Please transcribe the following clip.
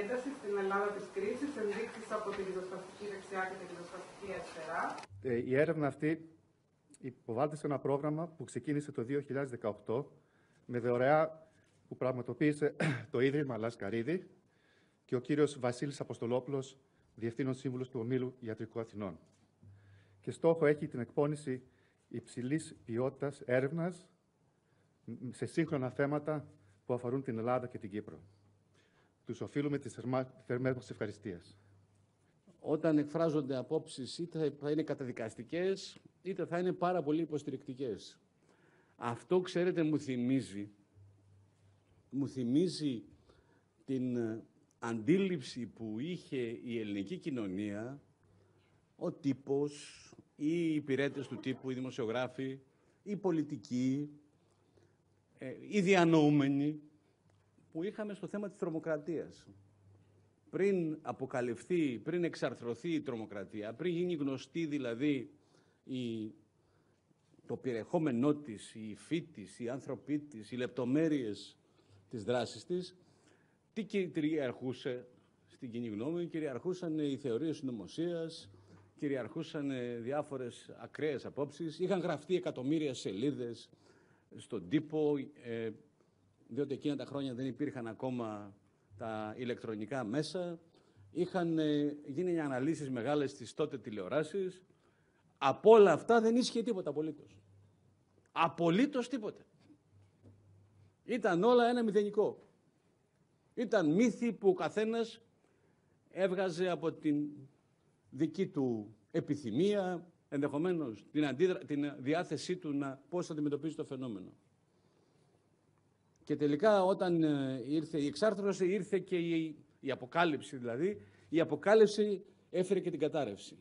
έντασης στην Ελλάδα της κρίσης, ενδείξεις από τη ριζοσπαστική δεξιά και τη ριζοσπαστική αριστερά. Ε, η έρευνα αυτή υποβάλλεται σε ένα πρόγραμμα που ξεκίνησε το 2018 με δωρεά που πραγματοποίησε το Ίδρυμα Λασκαρίδη και ο κύριος Βασίλης Αποστολόπουλος, Διευθύνων Σύμβουλος του Ομίλου Ιατρικού Αθηνών. Και στόχο έχει την εκπόνηση υψηλής ποιότητας έρευνας σε σύγχρονα θέματα που αφορούν την Ελλάδα και την Κύπρο. Τους οφείλουμε τις θερμές μας ευχαριστίες. Όταν εκφράζονται απόψεις είτε θα είναι καταδικαστικές είτε θα είναι πάρα πολύ υποστηρικτικές. Αυτό, ξέρετε, μου θυμίζει, μου θυμίζει την αντίληψη που είχε η ελληνική κοινωνία, ο τύπος, οι υπηρέτες του τύπου, οι δημοσιογράφοι, οι πολιτικοί, ε, οι διανοούμενοι που είχαμε στο θέμα της τρομοκρατίας. Πριν αποκαλυφθεί, πριν εξαρθρωθεί η τρομοκρατία, πριν γίνει γνωστή δηλαδή η, το περιεχόμενό της, η υφή της, οι άνθρωποι της, οι λεπτομέρειες της δράσης της, τι κυριαρχούσε στην κοινή γνώμη, κυριαρχούσαν οι θεωρίες συνωμοσίας, κυριαρχούσαν διάφορες ακραίες απόψεις, είχαν γραφτεί εκατομμύρια σελίδες στον τύπο, ε, διότι εκείνα τα χρόνια δεν υπήρχαν ακόμα τα ηλεκτρονικά μέσα, είχαν ε, γίνει αναλύσεις μεγάλες στις τότε τηλεοράσεις. Από όλα αυτά δεν ίσχυε τίποτα απολύτως. Απολύτως τίποτα. Ήταν όλα ένα μηδενικό. Ήταν μύθι που ο καθένας έβγαζε από την δική του επιθυμία, ενδεχομένως την, αντίδρα... την διάθεσή του να πώς θα αντιμετωπίσει το φαινόμενο. Και τελικά όταν ε, ήρθε η εξάρθρωση, ήρθε και η, η αποκάλυψη δηλαδή. Η αποκάλυψη έφερε και την κατάρρευση.